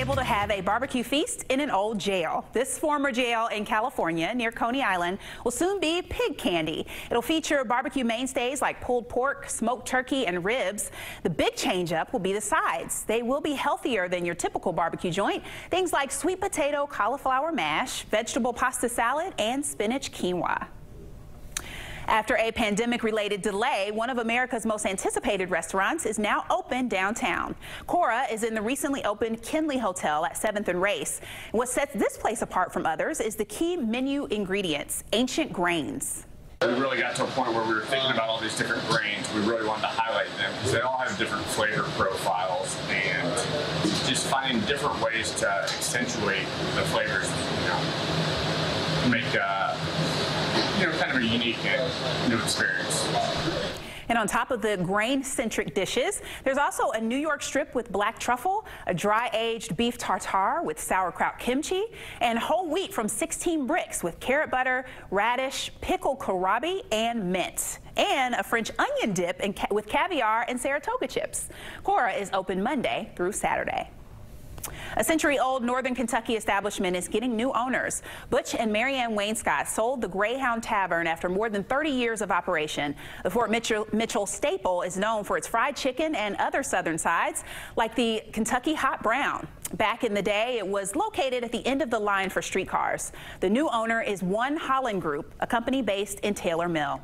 able to have a barbecue feast in an old jail. This former jail in California near Coney Island will soon be pig candy. It'll feature barbecue mainstays like pulled pork, smoked turkey, and ribs. The big change up will be the sides. They will be healthier than your typical barbecue joint. Things like sweet potato cauliflower mash, vegetable pasta salad, and spinach quinoa. After a pandemic related delay, one of America's most anticipated restaurants is now open downtown. Cora is in the recently opened Kinley Hotel at 7th and Race. What sets this place apart from others is the key menu ingredients, ancient grains. We really got to a point where we were thinking about all these different grains. We really wanted to highlight them because they all have different flavor profiles and just finding different ways to accentuate the flavors, you know, make uh, you know, kind of a unique and new experience. And on top of the grain-centric dishes, there's also a New York strip with black truffle, a dry-aged beef tartare with sauerkraut kimchi, and whole wheat from 16 bricks with carrot butter, radish, pickled kohlrabi, and mint. And a French onion dip with caviar and Saratoga chips. Cora is open Monday through Saturday. A century-old Northern Kentucky establishment is getting new owners. Butch and Marianne Wainscott sold the Greyhound Tavern after more than 30 years of operation. The Fort Mitchell, Mitchell staple is known for its fried chicken and other southern sides, like the Kentucky Hot Brown. Back in the day, it was located at the end of the line for streetcars. The new owner is One Holland Group, a company based in Taylor Mill.